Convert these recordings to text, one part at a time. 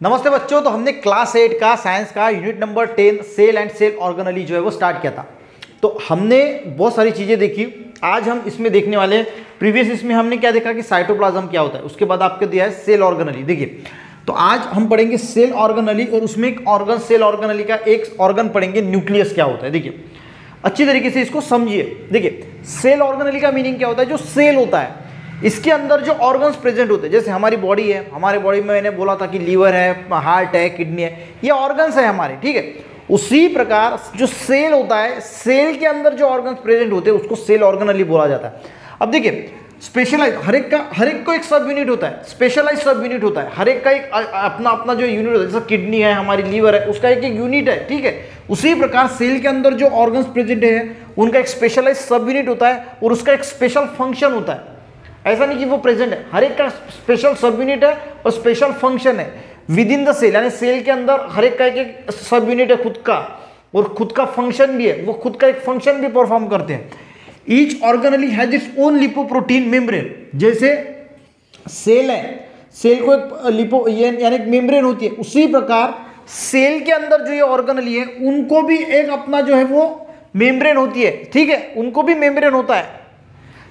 नमस्ते बच्चों तो हमने क्लास एट का, साइंस का, unit number ten, cell and cell organelle जो है वो स्टार्ट किया था। तो हमने बहुत सारी चीज़ें देखी। आज हम इसमें देखने वाले प्रीवियस इसमें हमने क्या देखा कि साइटोप्लाज्म क्या होता है, उसके बाद आपको दिया है सेल ऑर्गेनली। देखिए तो आज हम पढ़ेंगे सेल ऑर्गेनली और उसमें एक ऑर्गन सेल ऑर्गेनली का एक ऑर्गन पढ़ेंगे, न्यूक्लियस क्या होता है। देखिए, अच्छी तरीके से इसको समझिए। देखिए, सेल ऑर्गेनली का मीनिंग क्या होता है? जो सेल होता है इसके अंदर जो ऑर्गन्स प्रेजेंट होते हैं, जैसे हमारी बॉडी है, हमारे बॉडी में मैंने बोला था कि लीवर है हार्ट है किडनी है, ये ऑर्गन्स है हमारे, ठीक है? उसी प्रकार जो सेल होता है सेल के अंदर जो ऑर्गन्स प्रेजेंट होते हैं, उसको सेल ऑर्गनली बोला जाता है। अब देखिए स्पेशलाइज हर एक का, हर एक को एक सब यूनिट होता है स्पेशलाइज सब यूनिट होता है। हर एक का एक अपना अपना जो यूनिट होता है, जैसे किडनी है, हमारी लीवर है, उसका एक एक यूनिट है, ठीक है? उसी प्रकार सेल के अंदर जो ऑर्गन्स प्रेजेंट है, उनका एक स्पेशलाइज सब यूनिट होता है और उसका एक स्पेशल फ़ंक्शन होता है। ऐसा नहीं कि वो प्रेजेंट है। हर एक का स्पेशल सब यूनिट है और स्पेशल फ़ंक्शन है। विद इन द सेल यानी सेल के अंदर हर एक का एक सब यूनिट है खुद का। और खुद का फ़ंक्शन भी है। वो खुद का एक फ़ंक्शन भी परफॉर्म करते हैं। Each organelle has its own lipoprotein membrane जैसे सेल है। सेल को एक लिपो यानी एक मेम्ब्रेन होती है। उसी प्रकार सेल के अंदर जो ये ऑर्गेनली है, उनको भी एक अपना जो है वो मेम्ब्रेन होती है। ठीक है? उनको भी मेम्ब्रेन होता है।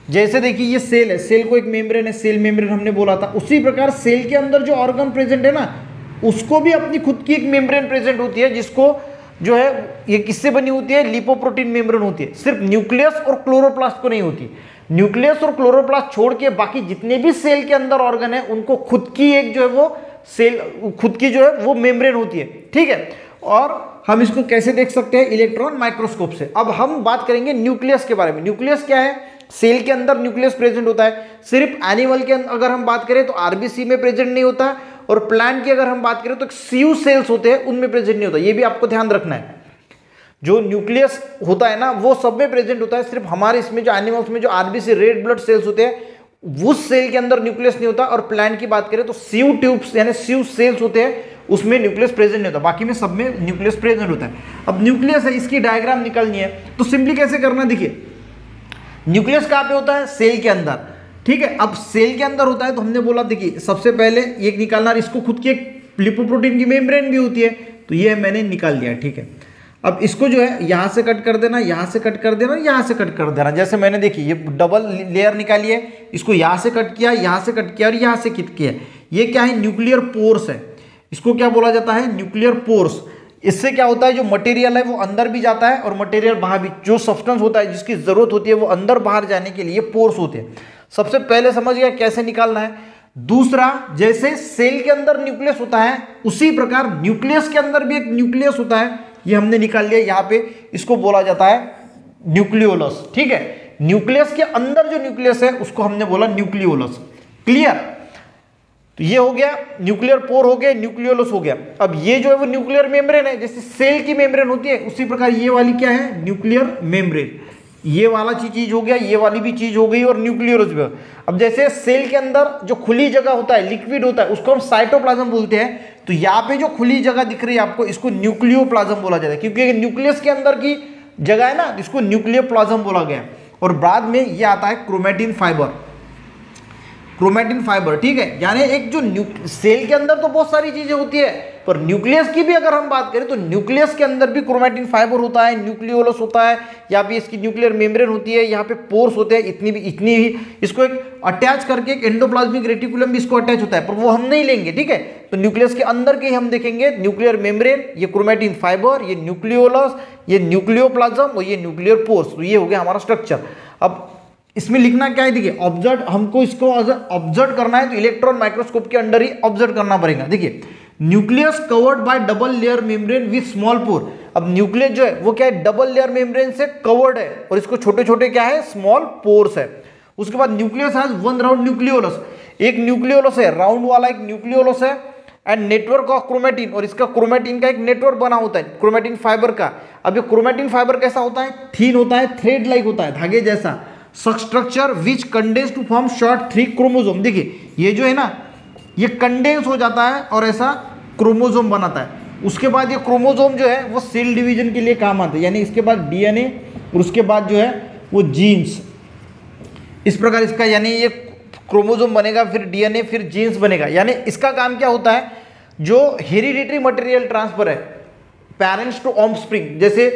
जैसे देखिए ये सेल है, सेल को एक मेम्ब्रेन है, सेल मेम्ब्रेन हमने बोला था। उसी प्रकार सेल के अंदर जो ऑर्गन प्रेजेंट है ना, उसको भी अपनी खुद की एक मेम्ब्रेन प्रेजेंट होती है, जिसको जो है, ये किससे बनी होती है? लिपोप्रोटीन मेम्ब्रेन होती है। सिर्फ़ न्यूक्लियस और क्लोरोप्लास्ट को नहीं होती। न्यूक्लियस और क्लोरोप्लास्ट छोड़ के बाकी जितने भी सेल के अंदर ऑर्गन है, उनको खुद की एक जो है वो सेल, खुद की जो है वो मेम्ब्रेन होती है। ठीक है? और हम इसको कैसे देख सकते हैं? इलेक्ट्रॉन माइक्रोस्कोप से। अब हम बात करेंगे न्यूक्लियस के बारे में। न्यूक्लियस क्या है? सेल के अंदर न्यूक्लियस प्रेजेंट होता है। सिर्फ़ एनिमल के अगर हम बात करें तो आरबीसी में प्रेजेंट नहीं होता और प्लांट की अगर हम बात करें तो सीयू सेल्स होते हैं, उनमें प्रेजेंट नहीं होता। ये भी आपको ध्यान रखना है। जो न्यूक्लियस होता है ना, वो सब में प्रेजेंट होता है। सिर्फ़ हमारे इसमें जो एनिमल्स में जो आरबीसी रेड ब्लड सेल्स होते हैं, उस सेल के अंदर न्यूक्लियस नहीं होता। और प्लांट की बात करें तो सीयू ट्यूब्स, यानी सीयू सेल्स होते हैं, उसमें न्यूक्लियस प्रेजेंट नहीं होता। बाकी में सब में न्यूक्लियस प्रेजेंट होता है। अब न्यूक्लियस है, इसकी डायग्राम निकलनी है। तो सिंपली कैसे करना देखिए न्यूक्लियस कहाँ पे होता है? सेल के अंदर। ठीक है? अब सेल के अंदर होता है तो हमने बोला, देखिए, सबसे पहले ये निकालना इसको खुद की एक लिपोप्रोटीन की मेम्ब्रेन भी होती है। तो ये मैंने निकाल दिया ठीक है? अब इसको जो है, यहाँ से कट कर देना, यहाँ से कट कर देना, यहाँ से कट कर देना। जैसे मैंने देखी ये डबल लेयर निकाली है। इसको यहाँ से कट किया, यहाँ से कट किया, और यहाँ से किट किया। ये क्या है? न्यूक्लियर पोर्स है। इसको क्या बोला जाता है? न्यूक्लियर पोर्स इससे क्या होता है, जो मटेरियल है वो अंदर भी जाता है और मटेरियल बाहर भी। जो सब्सटेंस होता है, जिसकी ज़रूरत होती है, वो अंदर बाहर जाने के लिए पोर्स होते हैं। सबसे पहले समझ गया कैसे निकालना है। दूसरा, जैसे सेल के अंदर न्यूक्लियस होता है, उसी प्रकार न्यूक्लियस के अंदर भी एक न्यूक्लियस होता है। ये हमने निकाल लिया, यहाँ पे इसको बोला जाता है न्यूक्लियोलस ठीक है? न्यूक्लियस के अंदर जो न्यूक्लियस है, उसको हमने बोला न्यूक्लियोलस क्लियर तो ये हो गया न्यूक्लियर पोर हो गया न्यूक्लियोलस हो गया। अब ये जो है वो न्यूक्लियर मेम्ब्रेन है, जैसे सेल की मेम्ब्रेन होती है, उसी प्रकार ये वाली क्या है? न्यूक्लियर मेम्ब्रेन ये वाला चीज़ हो गया, ये वाली भी चीज़ हो गई और न्यूक्लियोलस भी। अब जैसे सेल के अंदर जो खुली जगह होता है लिक्विड होता है, उसको हम साइटोप्लाज्म बोलते हैं। तो यहाँ पे जो खुली जगह दिख रही है आपको, इसको न्यूक्लियोप्लाज्म बोला जाता है। क्योंकि न्यूक्लियस के अंदर की जगह है ना, इसको न्यूक्लियोप्लाज्म बोला गया और बाद में ये आता है क्रोमेटिन फाइबर क्रोमेटिन फाइबर ठीक है? यानी एक जो सेल के अंदर तो बहुत सारी चीज़ें होती है, पर न्यूक्लियस की भी अगर हम बात करें तो न्यूक्लियस के अंदर भी क्रोमेटिन फाइबर होता है न्यूक्लियोलस होता है या भी इसकी न्यूक्लियर मेम्ब्रेन होती है, यहाँ पे पोर्स होते हैं, इतनी भी इतनी ही। इसको एक अटैच करके एक एंडोप्लाज्मिक रेटिकुलम भी इसको अटैच होता है, पर वो हम नहीं लेंगे, ठीक है? तो न्यूक्लियस के अंदर के ही हम देखेंगे न्यूक्लियर मेम्ब्रेन ये क्रोमेटिन फाइबर ये न्यूक्लियोलस ये न्यूक्लियोप्लाज्म और ये न्यूक्लियर पोर्स तो ये हो गया हमारा स्ट्रक्चर अब इसमें लिखना क्या है? देखिए ऑब्ज़र्व हमको इसको ऑब्ज़र्व करना है तो इलेक्ट्रॉन माइक्रोस्कोप के अंडर ही ऑब्ज़र्व करना पड़ेगा। देखिए nucleus covered by double layer membrane with small pore अब न्यूक्लियस जो है, वो क्या है? डबल लेयर मेम्ब्रेन से कवर्ड है और इसको छोटे छोटे क्या है? स्मॉल पोर्स है। उसके बाद nucleus has one round nucleolus एक न्यूक्लियोलस है राउंड वाला एक न्यूक्लियोलस है एंड नेटवर्क ऑफ़ क्रोमेटिन और इसका क्रोमेटिन का एक नेटवर्क बना होता है क्रोमेटिन फाइबर का। अब ये क्रोमेटिन फाइबर कैसा होता है? थीन होता है थ्रेड लाइक होता है, धागे जैसा। Structure which condense to form short three chromosome देखिए, ये जो है ना, ये कंडेंस हो जाता है और ऐसा क्रोमोजोम बनाता है। उसके बाद ये क्रोमोजोम जो है, वो सेल डिवीज़न के लिए काम आता है। यानी इसके बाद डीएनए और उसके बाद जो है, वो जीन्स इस प्रकार इसका यानी ये क्रोमोजोम बनेगा, फिर डीएनए फिर जीन्स बनेगा। यानी इसका काम क्या होता है? जो हेरिडिटरी मटेरियल ट्रांसफ़र है पेरेंट्स टू ऑम जैसे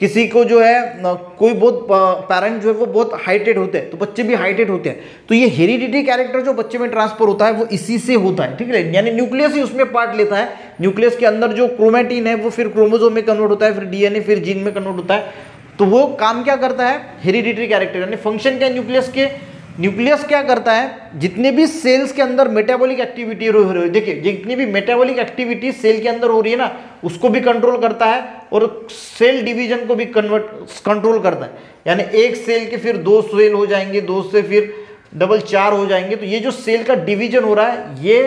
किसी को जो है कोई बहुत पेरेंट जो है वो बहुत हाइटेड होते हैं तो बच्चे भी हाइटेड होते हैं। तो ये हेरिडिटी कैरेक्टर जो बच्चे में ट्रांसफ़र होता है, वो इसी से होता है, ठीक है? यानी न्यूक्लियस ही उसमें पार्ट लेता है। न्यूक्लियस के अंदर जो क्रोमेटिन है, वो फिर क्रोमोजोम में कन्वर्ट होता है, फिर डीएनए फिर जीन में कन्वर्ट होता है। तो वो काम क्या करता है? हेरिडिटरी कैरेक्टर यानी फ़ंक्शन क्या न्यूक्लियस के न्यूक्लियस क्या करता है? जितने भी सेल्स के अंदर मेटाबॉलिक एक्टिविटी हो रही है, देखिए, जितनी भी मेटाबॉलिक एक्टिविटी सेल के अंदर हो रही है ना, उसको भी कंट्रोल करता है और सेल डिवीज़न को भी कन्वर्ट कंट्रोल करता है। यानी एक सेल के फिर दो सेल हो जाएँगे, दो से फिर डबल चार हो जाएँगे। तो ये जो सेल का डिवीज़न हो रहा है, ये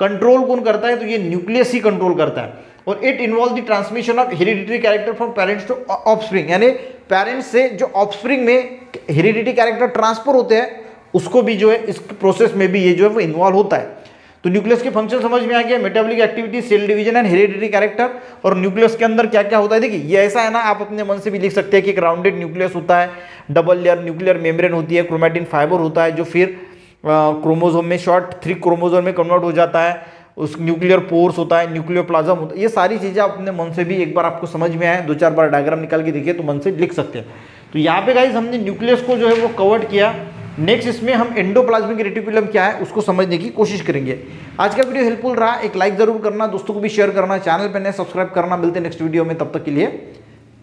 कंट्रोल कौन करता है? तो ये न्यूक्लियस ही कंट्रोल करता है। और it involve the transmission of hereditary character from parents to offspring यानी पेरेंट्स से जो ऑफस्प्रिंग में हेरिडिटरी कैरेक्टर ट्रांसफ़र होते हैं उसको भी जो है, इस प्रोसेस में भी ये जो है, वो इन्वॉल्व होता है। तो न्यूक्लियस के फ़ंक्शन समझ में आ गया metabolic activity cell division and hereditary character और न्यूक्लियस के अंदर क्या क्या होता है? देखिए, ये ऐसा है ना, आप अपने मन से भी लिख सकते हैं कि एक राउंडेड न्यूक्लियस होता है डबल लेयर न्यूक्लियर मेम्ब्रेन होती है क्रोमेटिन फाइबर होता है, जो फिर क्रोमोजोम में शॉर्ट थ्री क्रोमोजोम में कन्वर्ट हो जाता है, उस न्यूक्लियर पोर्स होता है न्यूक्लियर प्लाज्म होता है, ये सारी चीज़ें अपने मन से भी एक बार आपको समझ में आए दो चार बार डायग्राम निकाल के देखिए तो मन से लिख सकते हैं। तो यहाँ पे गाइज़ हमने न्यूक्लियस को जो है वो कवर्ड किया नेक्स्ट इसमें हम एंडोप्लाज्मिक रेटिकुलम क्या है, उसको समझने की कोशिश करेंगे। आज का वीडियो हेल्पफुल रहा, एक लाइक ज़रूर करना, दोस्तों को भी शेयर करना चैनल पर नए सब्सक्राइब करना। मिलते नेक्स्ट वीडियो में, तब तक के लिए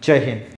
जय हिंद।